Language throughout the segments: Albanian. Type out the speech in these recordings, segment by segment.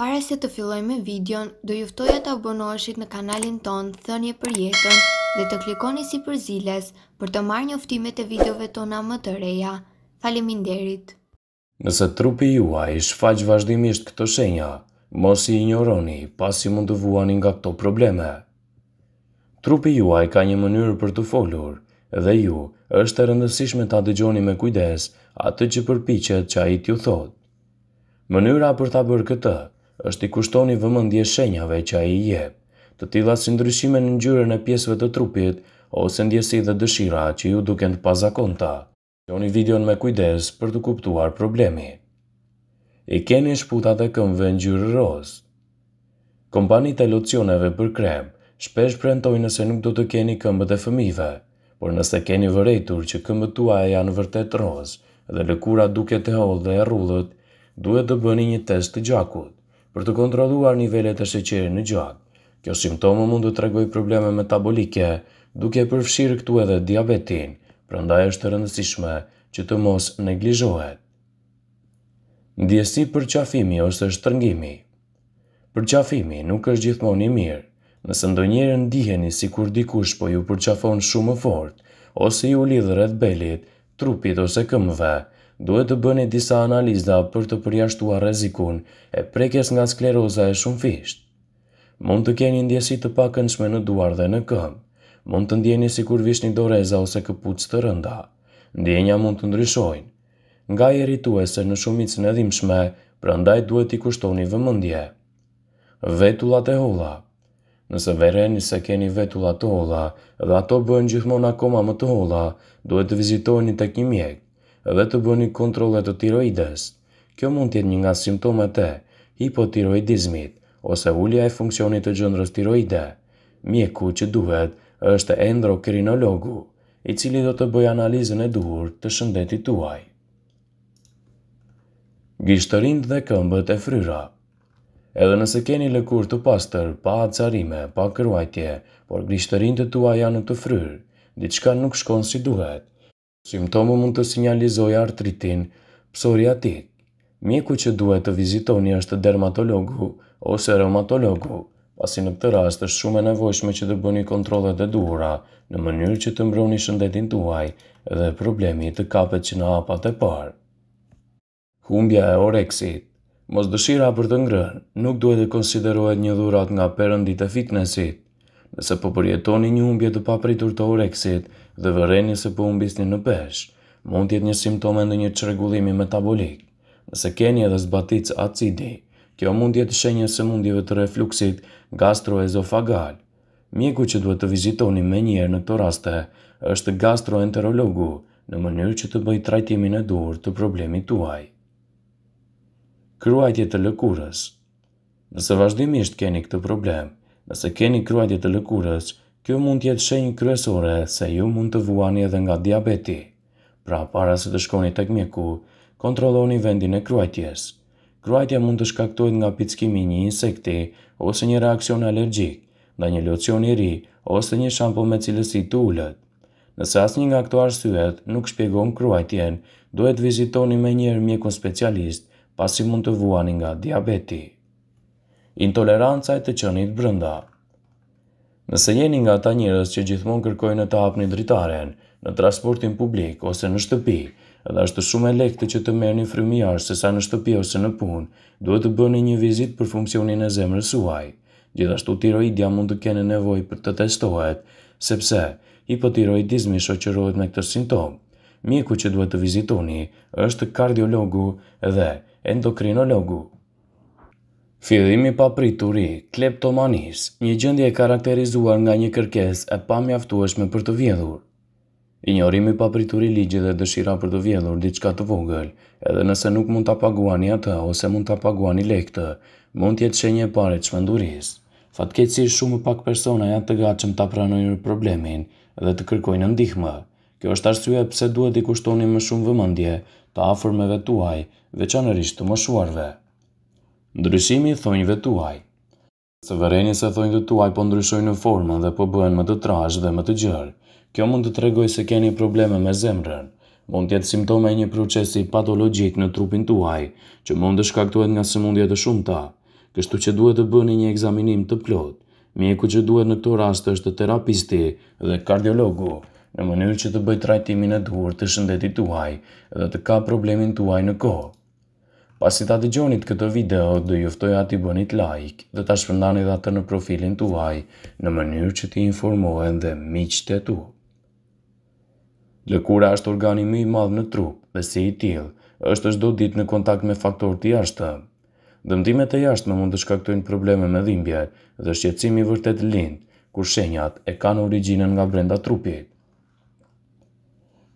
Para se të fillojmë me videon, do ju ftoja të abonoheshit në kanalin tonë Thënie për Jetën dhe të klikoni sipër ziles për të marrë njoftimet e videove tona më të reja. Faleminderit! Nëse trupi juaj shfaq vazhdimisht këto shenja, mos i injoroni, pasi mund të vuani nga këto probleme. Trupi juaj ka një mënyrë për të folur, dhe ju është e rëndësishme ta dëgjoni me kujdes atë që përpiqet që ai t'ju thotë. Mënyra për ta bërë këtë është t'i kushtoni vëmendje shenjave që ai i jep, të tilla si ndryshime në ngjyrën e pjesëve të trupit ose ndjesi dhe dëshira që ju duken të pazakonta. Shikoni videon me kujdes për të kuptuar problemi. I keni shputat e këmbëve ngjyrë rozë. Kompanitë e locioneve për krem shpesh premtojnë se nuk do të keni këmbët e fëmijëve, por nëse keni vërejtur që këmbët tuaja janë vërtet rozë dhe lëkura duket e hollë dhe e rrudhët, duhet të bëni një test të gjakut. Për të kontrolluar nivelet e sheqerit në gjak, kjo simptomë mund të tregojë probleme metabolike, duke përfshirë këtu edhe diabetin, prandaj është e rëndësishme që të mos neglizhohet. Ndjesi përqafimi ose shtrëngimi. Përqafimi nuk është gjithmonë i mirë. Nëse ndonjëherë ndiheni sikur dikush po ju përqafon shumë fort ose ju lidh rreth belit, trupit ose këmbëve. Duhet të bëni disa analiza për të përjashtuar rrezikun e prekjes nga skleroza e shumëfishtë. Mund të keni ndjesi të pakëndshme në duar dhe në këmbë. Mund të ndjeni sikur vishni doreza ose këpucë të rënda. Ndjenja mund të ndryshojnë nga irrituese në shumicën e dhimbshme, prandaj duhet t'i kushtoni vëmendje. Vetullat e holla. Nëse vereni se keni vetulla të holla dhe ato bëhen gjithmonë akoma më të holla, duhet të vizitoheni tek një mjek dhe të bëni kontrolle të tiroides. Kjo mund të jetë një nga simptomat e hipotiroidizmit ose ulja e funksionit të gjëndrës tiroide. Mjeku që duhet është endrokrinologu, i cili do të bëjë analizën e duhur të shëndetit tuaj. Gishtërinjtë dhe këmbët e fryra. Edhe nëse keni lëkurë të pastër, pa acarime, pa kruajtje, por gishtërinjtë tuaj janë të fryrë, diçka nuk shkon si duhet. Simptoma mund të sinjalizojë artritin psoriatik. Mjeku që duhet të vizitoni është dermatologu ose reumatologu. pasi në këtë rast është shumë e nevojshme që të bëni kontrollet e duhura në mënyrë që të mbroni shëndetin tuaj dhe problemi të kapet që në hapat e parë. Humbja e oreksit. Mosdëshira për të ngrënë nuk duhet të konsiderohet një dhuratë nga perënditë e fitnesit. Nëse po përjetoni një humbje të papritur të oreksit dhe vëreni se po humbisni në peshë, mund të jetë një simptomë e ndonjë çrregullimi metabolik. Nëse keni edhe zbaticë acidi, kjo mund të jetë shenjë e sëmundjeve të refluksit gastroezofagal. Mjeku që duhet të vizitoni menjëherë në këto raste është gastroenterologu, në mënyrë që të bëjë trajtimin e duhur të problemit tuaj. Kruajtje të lëkurës. Nëse vazhdimisht keni këtë problem, nëse keni kruajtje të lëkurës, kjo mund të jetë shenjë kryesore se ju mund të vuani edhe nga diabeti. Pra, para se të shkoni tek mjeku, kontrolloni vendin e kruajtjes. Kruajtja mund të shkaktohet nga pickimi i një insekti ose një reaksion alergjik nga një locion i ri ose një shampo me cilësi të ulët. Nëse asnjë nga këto arsyet nuk shpjegon kruajtjen, duhet të vizitoni menjëherë mjekun specialist, pasi mund të vuani nga diabeti. Intoleranca e të qenit brenda Nëse jeni nga ata njerëz që gjithmonë kërkojnë të hapni dritaren, në transportin publik ose në shtëpi, dhe është shumë e lehtë që të merrni frymë jashtë sesa në shtëpi ose në punë, duhet të bëni një vizitë për funksionin e zemrës suaj. Gjithashtu tiroidja mund të kenë nevojë për të testohet, sepse hipotiroidizmi shoqërohet me këtë simptomë. Mjeku që duhet të vizitoni është kardiologu dhe endokrinologu. Fillimi i papritur i kleptomanisë, një gjendje e karakterizuar nga një kërkesë e pamjaftueshme për të vjedhur. Injorimi i papritur i ligjit dhe dëshira për të vjedhur diçka të vogël, edhe nëse nuk mund ta paguani atë ose mund ta paguani lehtë, mund të jetë shenjë e parë e çmendurisë. Fatkeqësisht shumë pak persona janë të gatshëm ta pranojnë problemin dhe të kërkojnë ndihmë. Kjo është arsyeja pse duhet t'i kushtoni më shumë vëmendje të afërmeve tuaj, veçanërisht të moshuarve. Ndryshimi i thonjve tuaj. Nëse vëreni se thonjtë tuaj po ndryshojnë në formën dhe po bëhen më të trashë dhe më të gjerë, kjo mund të tregojë se keni probleme me zemrën. Mund të jetë simptomë e një procesi patologjik në trupin tuaj, që mund të shkaktohet nga sëmundje të shumta, kështu që duhet të bëni një ekzaminim të plotë. Mjeku që duhet në këto raste është terapisti dhe kardiologu, në mënyrë që të bëjë trajtimin e duhur të shëndetit tuaj dhe të kapë problemin tuaj në kohë. Pasi ta dëgjonit këtë video, do ju ftoja t'i bënit like dhe ta shpërndanit dhe atë në profilin tuaj, në mënyrë që të informohen dhe miqtë e tu. Lëkura është organi më i madh në trup dhe si i tillë, është çdo ditë në kontakt me faktorë të jashtëm. Dëmtimet e jashtme mund të shkaktojnë probleme me dhimbje, dhe shqetësimi i vërtetë lind kur shenjat e kanë origjinën nga brenda trupit.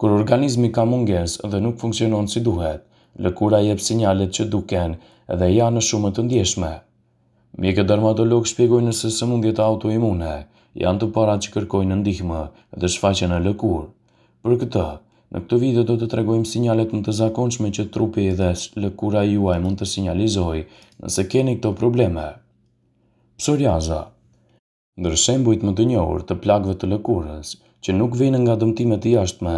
Kur organizmi ka mungesë dhe nuk funksionon si duhet, lëkura jep sinjalet që duken dhe janë shumë të ndjeshme. Mjekët dermatologë shpjegojnë se sëmundjet autoimune janë të parat që kërkojnë ndihmë dhe shfaqen në lëkurë. Për këtë, në këtë video do të tregojmë sinjalet më të zakonshme që trupi dhe lëkura juaj mund të sinjalizojë nëse keni këto probleme. Psoriaza Ndër shembujt më të njohur të plagëve të lëkurës, që nuk vijnë nga dëmtime të jashtme,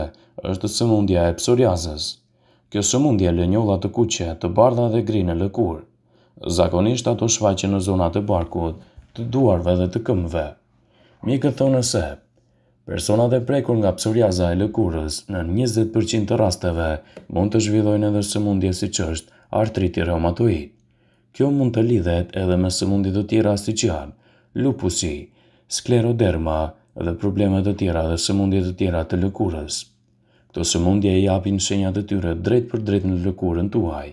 është sëmundja e psoriazës. Kjo sëmundje lë njolla të kuqe, të bardha dhe gri në lëkurë. Zakonisht ato shfaqen në zonat e barkut, të duarve dhe të këmbëve. Mjekët thonë se Personat e prekur nga psoriaza e lëkurës, në njëzet për qind të rasteve, mund të zhvillojnë edhe sëmundje siç është artriti reumatoid. Kjo mund të lidhet edhe me sëmundje të tjera siç janë lupusi, skleroderma dhe probleme të tjera dhe sëmundje të tjera të lëkurës. Këto sëmundje i japin shenjat e tyre drejtpërdrejt në lëkurën tuaj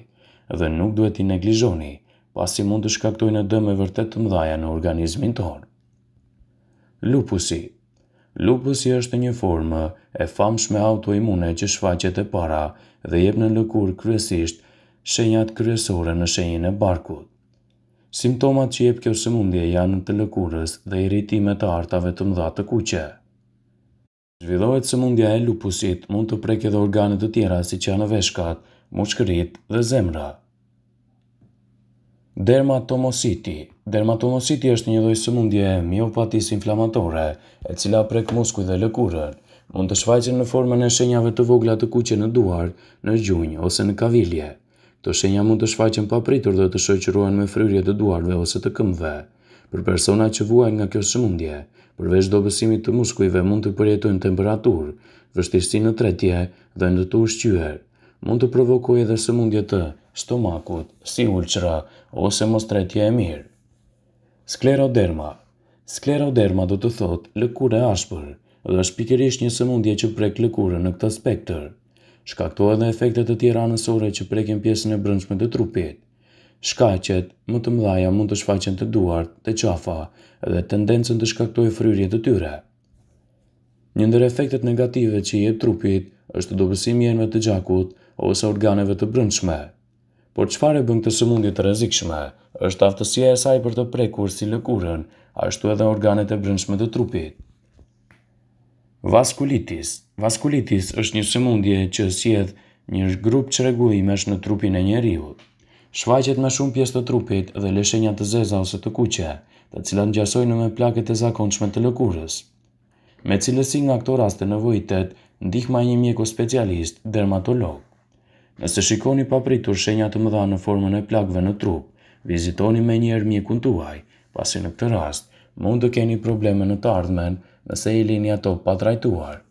dhe nuk duhet t'i neglizhoni, pasi mund të shkaktojnë dëme vërtet të mëdhaja në organizmin tonë. Lupusi Lupusi është një formë e famshme autoimune që shfaqet e para dhe jep në lëkurë kryesisht shenjat kryesore në shenjën e barkut. Simptomat që jep kjo sëmundje janë të lëkurës dhe irritime të hartave të mëdha të kuqe. Zhvillohet sëmundja e lupusit, mund të prekë edhe organe të tjera siç janë veshkat, mushkëritë dhe zemra. Dermatomositi Dermatomositi është një lloj sëmundje e miopatisë inflamatore, e cila prek muskujt dhe lëkurën. Mund të shfaqen në formën e shenjave të vogla të kuqe në duar, në gjunjë ose në kavilje. Këto shenja mund të shfaqen papritur dhe të shoqërohen me fryrje të duarve ose të këmbëve. Për persona që vuajnë nga kjo sëmundje, përveç dobësimit të muskujve mund të përjetojnë temperaturë, vështirësi në tretje dhe në të ushqyer. Mund të provokojë edhe sëmundje të stomakut, si ulçra ose mostretje e mirë. Skleroderma Skleroderma do të thotë lëkurë e ashpër dhe është pikërisht një sëmundje që prek lëkurën në këtë spektër. Shkakton edhe efekte të tjera anësore që prekin pjesën e brendshme të trupit. Shkaqet më të mëdhaja mund të shfaqen te duart, te qafa dhe tendencën të shkaktojë fryrje të tyre. Një ndër efektet negative që jep trupit është dobësimi i enëve të gjakut ose organeve të brendshme. Por çfarë e bën këtë sëmundje të rrezikshme? Është aftësia e saj për të prekur si lëkurën, ashtu edhe organet e brendshme të trupit. Vaskulitis Vaskulitis është një sëmundje që sjell një grup çrregullimesh në trupin e njeriut. Shfaqet në shumë pjesë të trupit dhe lë shenja të zeza ose të kuqe, të cilat ngjasojnë me plagët e zakonshme të lëkurës. Në secilën nga këto raste nevojitet ndihma e një mjeku specialist, dermatolog. Nëse shikoni papritur shenja të mëdha në formën e plagëve në trup, vizitoni menjëherë mjekun tuaj, pasi në këtë rast mund të keni probleme në të ardhmen nëse i lini ato pa trajtuar.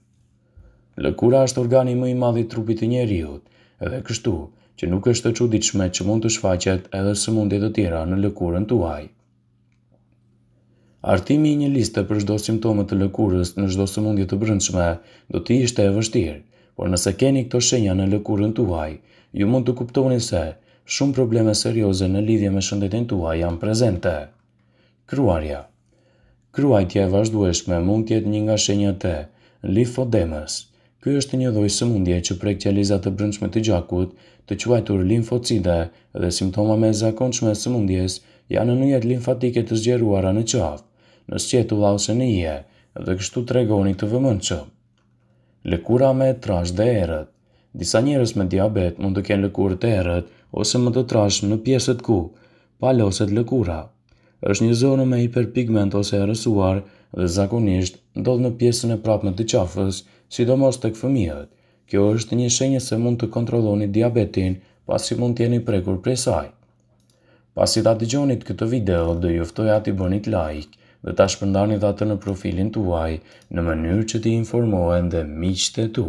Lëkura është organi më i madh i trupit të njeriut, edhe kështu që nuk është e çuditshme që mund të shfaqet edhe sëmundje të tjera në lëkurën tuaj. Hartimi i një liste për çdo simptomë të lëkurës në çdo sëmundje të brendshme do të ishte e vështirë, por nëse keni këto shenja në lëkurën tuaj, ju mund të kuptoni se shumë probleme serioze në lidhje me shëndetin tuaj janë prezente. Kruarja Kruajtja e vazhdueshme mund të jetë një nga shenjat e limfomës. Ky është një lloj sëmundje që prek qelizat e brendshme të gjakut, të quajtur limfocite, dhe simptoma më e zakonshme e sëmundjes janë nyjet limfatike të zgjeruara në qafë, në sqetulla ose në ije, dhe kështu tregohuni të vëmendshëm. Lëkura më e trashë dhe e errët. Disa njerëz me diabet mund të kenë lëkurë të errët ose më të trashë në pjesët ku paloset lëkura. Është një zonë me hiperpigment ose e errësuar dhe zakonisht ndodh në pjesën e prapme të qafës, sidomos tek fëmijët. Kjo është një shenjë se mund të kontrolloni diabetin, pasi mund të jeni prekur prej saj. Pasi ta dëgjonit këtë video, do ju ftoja t'i bënit like dhe ta shpërndanit atë në profilin tuaj, në mënyrë që të informohen dhe miqtë e tu.